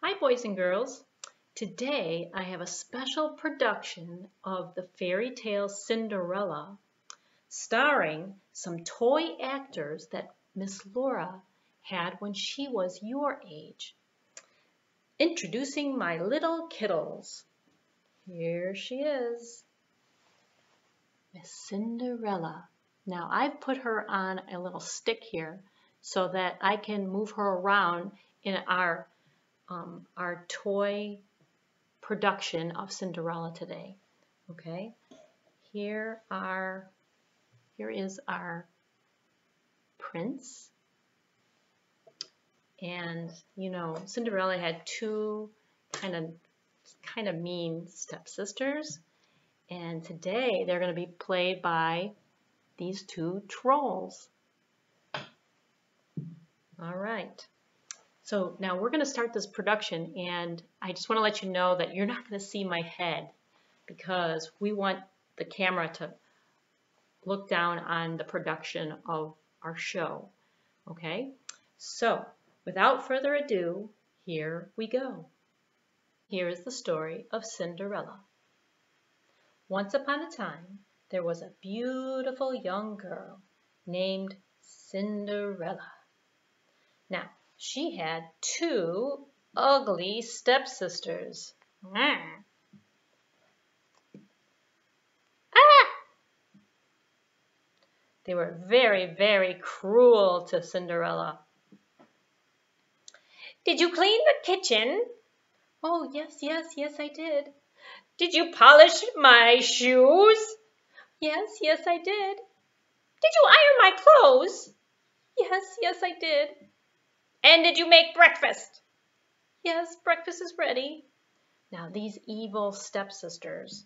Hi boys and girls. Today I have a special production of the fairy tale Cinderella starring some toy actors that Miss Laura had when she was your age. Introducing my little Kiddles. Here she is. Miss Cinderella. Now I've put her on a little stick here so that I can move her around in our um, our toy production of Cinderella today. Okay, here are here is our prince. And you know, Cinderella had two kind of kind of mean stepsisters. And today they're going to be played by these two trolls. All right. So now we're going to start this production and I just want to let you know that you're not going to see my head because we want the camera to look down on the production of our show. Okay, so without further ado, here we go. Here is the story of Cinderella. Once upon a time, there was a beautiful young girl named Cinderella. Now, she had two ugly stepsisters. Ah! They were very, very cruel to Cinderella. Did you clean the kitchen? Oh, yes, yes, yes, I did. Did you polish my shoes? Yes, yes, I did. Did you iron my clothes? Yes, yes, I did. And did you make breakfast? Yes, breakfast is ready. Now these evil stepsisters,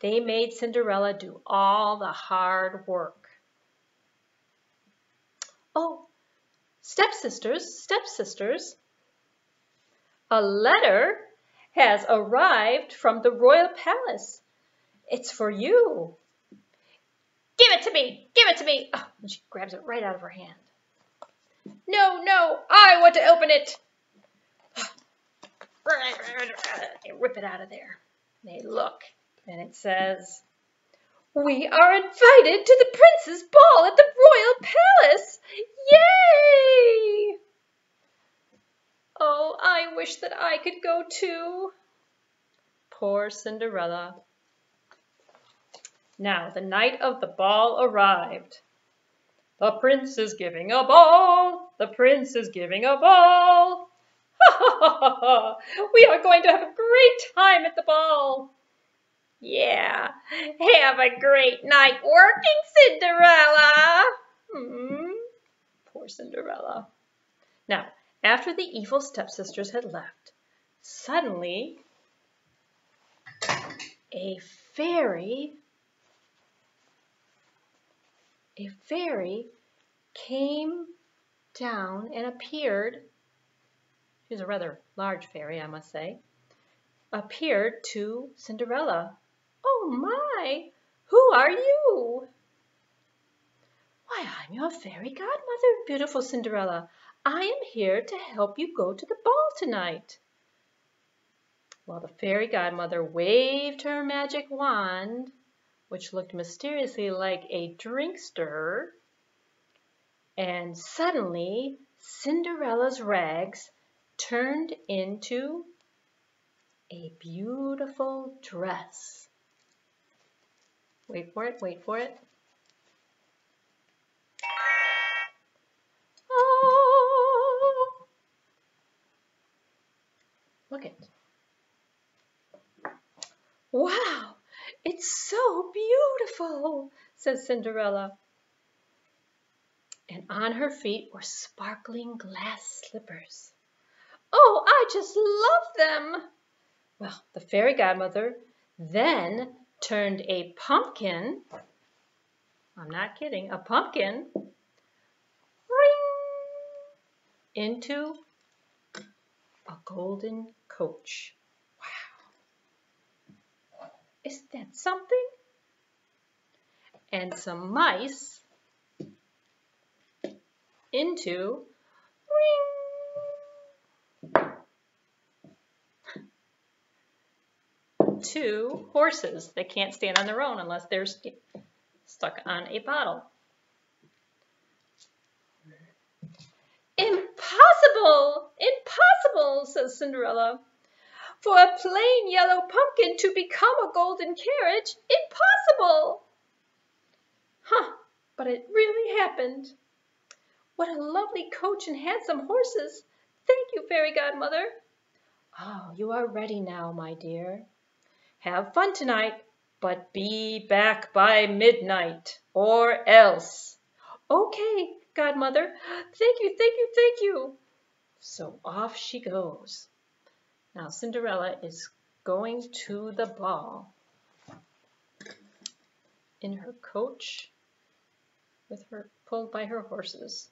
they made Cinderella do all the hard work. Oh, stepsisters, stepsisters, a letter has arrived from the royal palace. It's for you. Give it to me, give it to me. Oh, and she grabs it right out of her hand. No, no, I want to open it. They rip it out of there. They look, and it says, We are invited to the prince's ball at the royal palace. Yay! Oh, I wish that I could go too. Poor Cinderella. Now the night of the ball arrived. The prince is giving a ball. The prince is giving a ball. We are going to have a great time at the ball. Yeah, have a great night working, Cinderella. Hmm. Poor Cinderella. Now, after the evil stepsisters had left, suddenly a fairy a fairy came down and appeared, she's a rather large fairy, I must say, appeared to Cinderella. Oh my, who are you? Why, I'm your fairy godmother, beautiful Cinderella. I am here to help you go to the ball tonight. While the fairy godmother waved her magic wand, which looked mysteriously like a drink stirrer. And suddenly, Cinderella's rags turned into a beautiful dress. Wait for it, wait for it. Oh! Look it. Wow! It's so beautiful, says Cinderella. And on her feet were sparkling glass slippers. Oh, I just love them. Well, the fairy godmother then turned a pumpkin, I'm not kidding, a pumpkin, ring, into a golden coach. Is that something? And some mice into ring. Two horses that can't stand on their own unless they're st stuck on a bottle. Impossible! Impossible, says Cinderella. For a plain yellow pumpkin to become a golden carriage, impossible! Huh, but it really happened. What a lovely coach and handsome horses. Thank you, Fairy Godmother. Oh, you are ready now, my dear. Have fun tonight, but be back by midnight, or else. Okay, Godmother. Thank you, thank you, thank you. So off she goes. Now Cinderella is going to the ball in her coach with her pulled by her horses.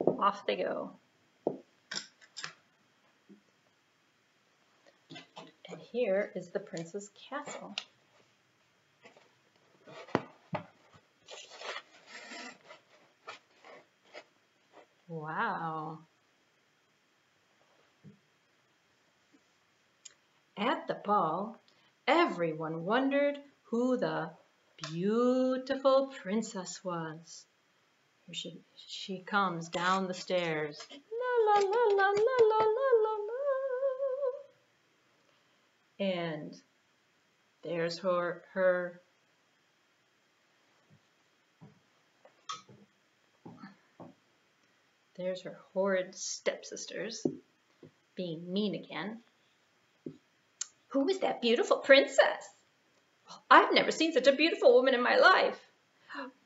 Off they go. And here is the prince's castle. Wow. At the ball, everyone wondered who the beautiful princess was. Here she, she comes down the stairs. La la la And there's her her There's her horrid stepsisters being mean again. Who is that beautiful princess? I've never seen such a beautiful woman in my life.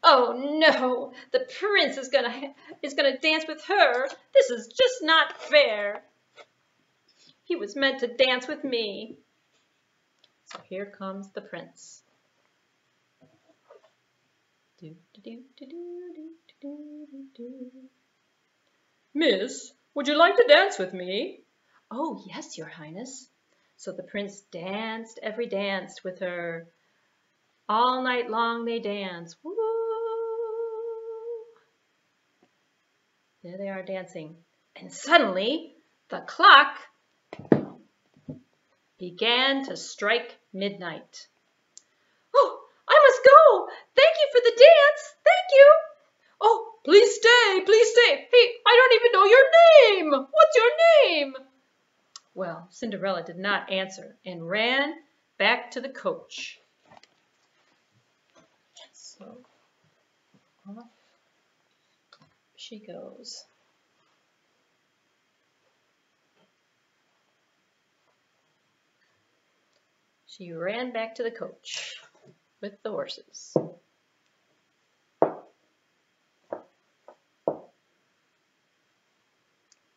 Oh no, the prince is gonna is gonna dance with her. This is just not fair. He was meant to dance with me. So here comes the prince. Miss, would you like to dance with me? Oh, yes, your highness. So the prince danced every dance with her. All night long they danced. Woo! There they are dancing. And suddenly the clock began to strike midnight. Oh, I must go. Thank you for the dance. Thank you. Oh, please stay, please stay. Hey, I don't even know your name. What's your name? Well, Cinderella did not answer and ran back to the coach. So off she goes. She ran back to the coach with the horses.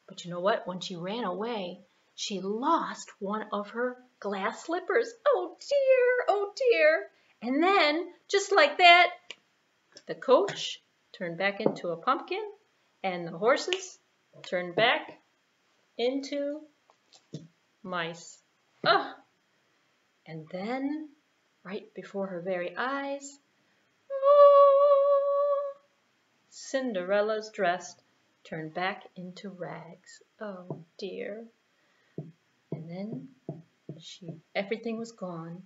But you know what? When she ran away, she lost one of her glass slippers. Oh dear, oh dear. And then, just like that, the coach turned back into a pumpkin and the horses turned back into mice. Oh. And then, right before her very eyes, oh, Cinderella's dress turned back into rags. Oh dear. And then she, everything was gone.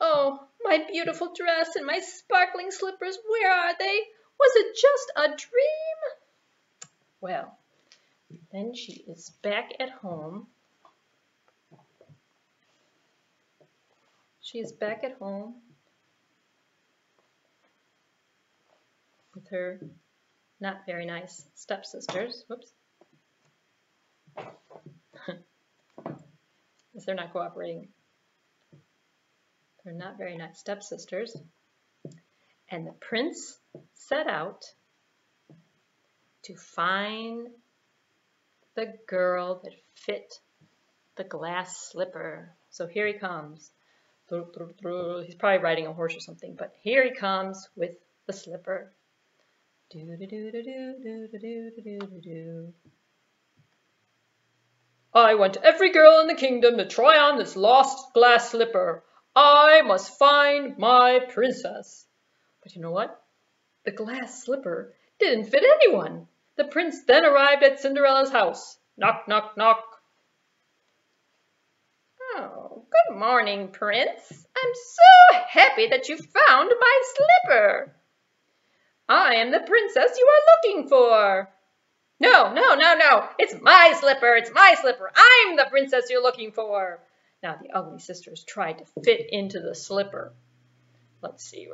Oh, my beautiful dress and my sparkling slippers, where are they? Was it just a dream? Well, then she is back at home. She is back at home with her not very nice stepsisters. Whoops. Because they're not cooperating. They're not very nice stepsisters. And the prince set out to find the girl that fit the glass slipper. So here he comes. He's probably riding a horse or something, but here he comes with the slipper. Do do do do do do do do do do. I want every girl in the kingdom to try on this lost glass slipper. I must find my princess. But you know what? The glass slipper didn't fit anyone. The prince then arrived at Cinderella's house. Knock, knock, knock. Oh, Good morning, Prince. I'm so happy that you found my slipper. I am the princess you are looking for. No, no, no, no. It's my slipper. It's my slipper. I'm the princess you're looking for. Now the ugly sisters tried to fit into the slipper. Let's see.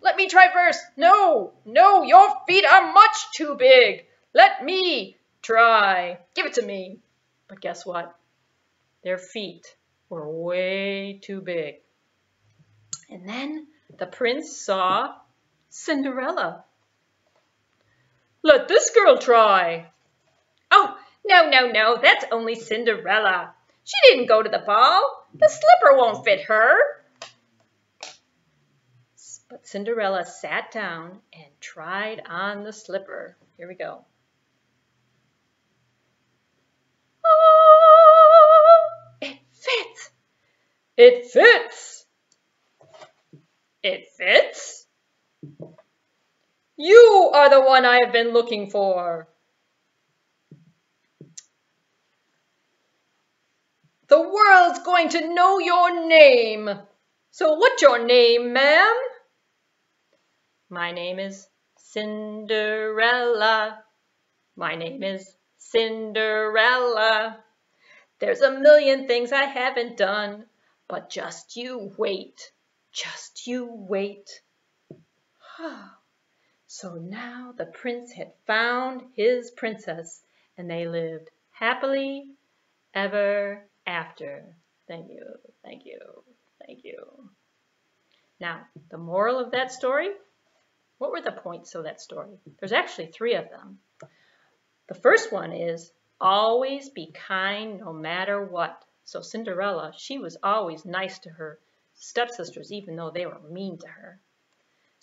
Let me try first. No, no, your feet are much too big. Let me try. Give it to me. But guess what? Their feet were way too big. And then the prince saw Cinderella. Let this girl try. Oh, no, no, no, that's only Cinderella. She didn't go to the ball. The slipper won't fit her. But Cinderella sat down and tried on the slipper. Here we go. Oh, it fits. It fits. It fits. You are the one I have been looking for. The world's going to know your name. So what's your name, ma'am? My name is Cinderella. My name is Cinderella. There's a million things I haven't done, but just you wait. Just you wait. so now the prince had found his princess, and they lived happily ever after. Thank you, thank you, thank you. Now, the moral of that story, what were the points of that story? There's actually three of them. The first one is always be kind no matter what. So Cinderella, she was always nice to her stepsisters, even though they were mean to her.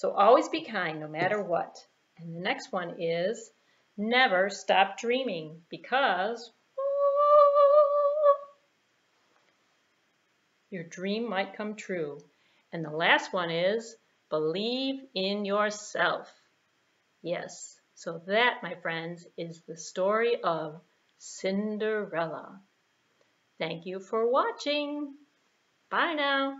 So always be kind no matter what. And the next one is never stop dreaming because your dream might come true. And the last one is believe in yourself. Yes, so that, my friends, is the story of Cinderella. Thank you for watching. Bye now.